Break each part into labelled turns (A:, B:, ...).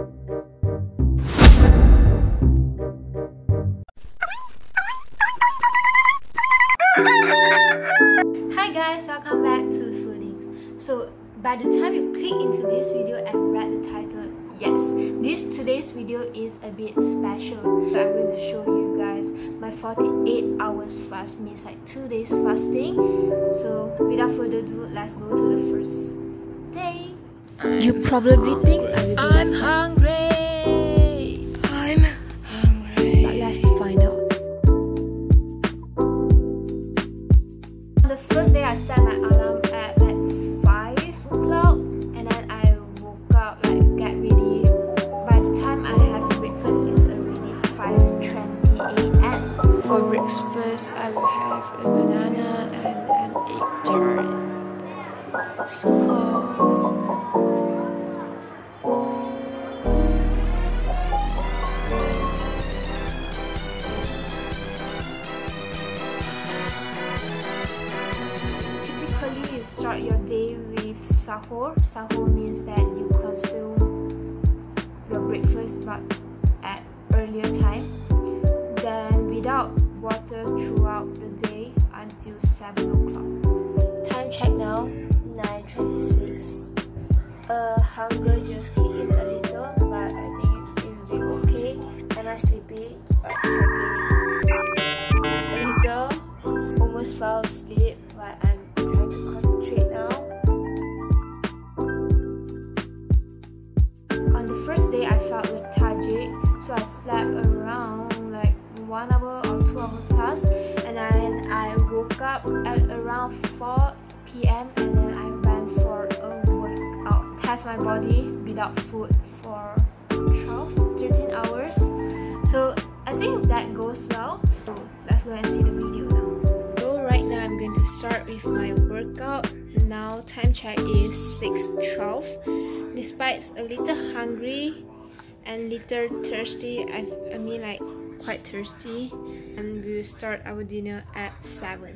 A: Hi guys, welcome back to Foodings. So by the time you click into this video and read the title, yes, this today's video is a bit special. I'm going to show you guys my 48 hours fast means like two days fasting. So without further ado, let's go to the first.
B: You probably think I will be
A: I'm
B: like,
A: hungry.
B: I'm hungry. But let's find out.
A: The first day I set my alarm at like 5 o'clock and then I woke up like get ready. By the time I have breakfast it's already 5.20 a.m.
B: For breakfast, I will have a banana and an egg tart. So
A: start your day with sahur. Sahur means that you consume your breakfast but at earlier time. Then without water throughout the day until 7 o'clock. Time check now, 9.26. Uh, hunger my body without food for 12 13 hours. So I think that goes well. So let's go and see the video now. So right now I'm going to start with my workout. Now time check is 6:12. Despite a little hungry and little thirsty, I, I mean like quite thirsty, and we will start our dinner at 7.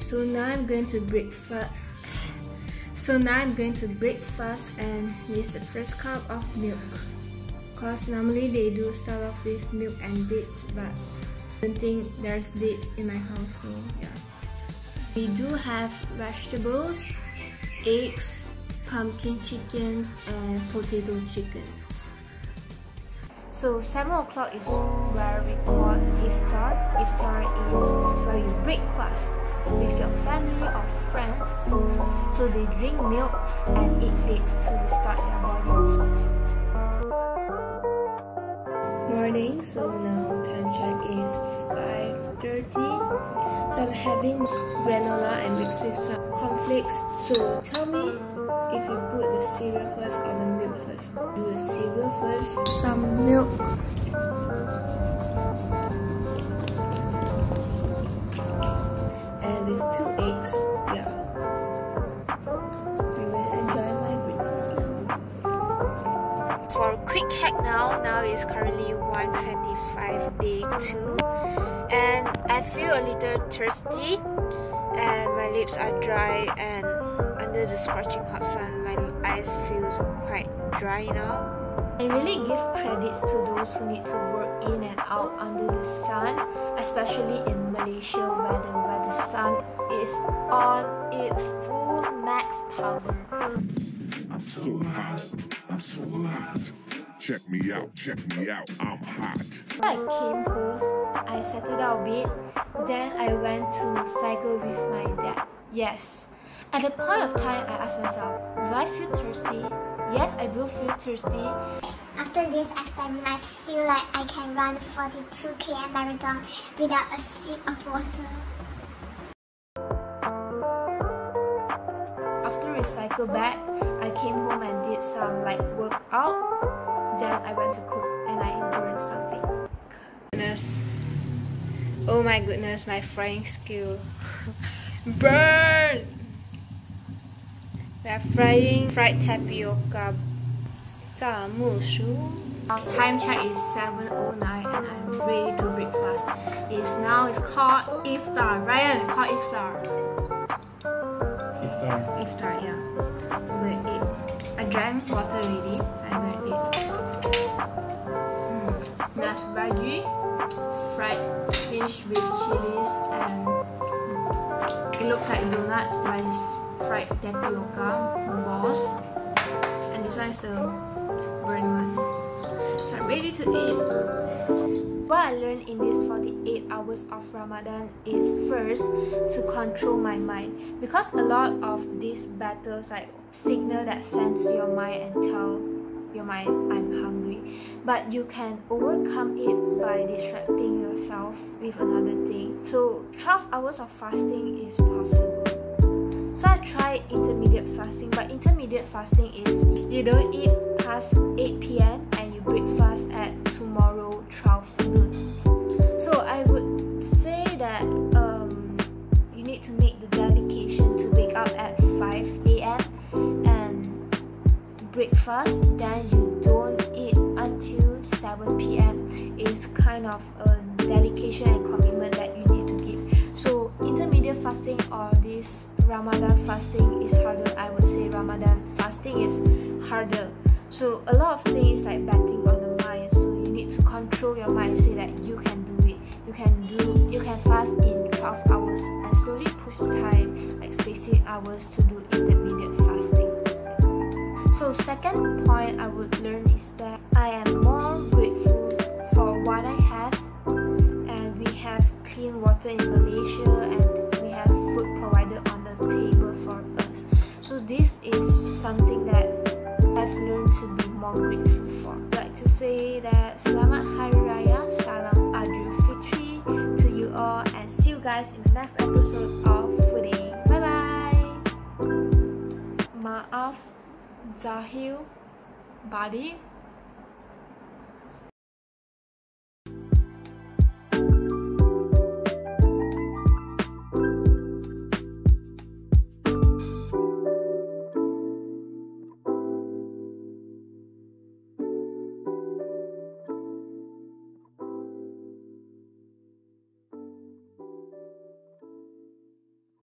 A: So now I'm going to breakfast. So now I'm going to breakfast and use the first cup of milk. Cause normally they do start off with milk and dates, but I don't think there's dates in my house, so yeah. We do have vegetables, eggs, pumpkin chickens, and potato chickens. So 7 o'clock is where we call iftar. Iftar is where you breakfast with your family or friends. So they drink milk and eat dates to restart their body. Morning, so now time check is 5.30. So I'm having granola and mixed with some cornflakes. So tell me if you put the cereal first or the milk first. Do the cereal first.
B: some milk.
A: Quick check now, now is currently 125 day 2 and I feel a little thirsty and my lips are dry and under the scorching hot sun my eyes feels quite dry now. I really give credits to those who need to work in and out under the sun, especially in Malaysia weather where the sun is on its full max power.
C: I'm so hot. I'm so hot. Check me out. Check me out. I'm hot.
A: I came home, I settled down a bit, then I went to cycle with my dad. Yes. At the point of time, I asked myself, do I feel thirsty? Yes, I do feel thirsty.
D: After this experiment, I feel like I can run 42 km marathon without a sip of water.
A: After we cycled back, I came home and did some light workout. Then I went to cook and I burned something. Goodness. Oh my goodness, my frying skill. Burn! We are frying fried tapioca. Our time check is 7.09 and I'm ready to breakfast. It's now it's called iftar. Ryan, call iftar.
E: Iftar.
A: Iftar, yeah. I'm gonna eat. I drank water already. I'm gonna eat veggie, fried fish with chilies, and it looks like donut but it's fried tapioca balls. And this one is the burnt one. So I'm ready to eat. What I learned in these 48 hours of Ramadan is first to control my mind because a lot of these battles like signal that sends your mind and tell your mind I'm hungry but you can overcome it by distracting yourself with another thing so 12 hours of fasting is possible so I tried intermediate fasting but intermediate fasting is you don't eat past 8 p.m. and you break fast kind of a dedication and commitment that you need to give. So intermediate fasting or this Ramadan fasting is harder. I would say Ramadan fasting is harder. So a lot of things like betting on the mind. So you need to control your mind say that you can do it. You can do you can fast in 12 hours and slowly push the time like 16 hours to do intermediate fasting. So second point I would learn is that I am more grateful water in Malaysia and we have food provided on the table for us. So this is something that I've learned to be more grateful for. I'd like to say that Selamat Hari Raya Salam Idul Fitri to you all and see you guys in the next episode of Foodie. Bye bye maaf Zahir Batin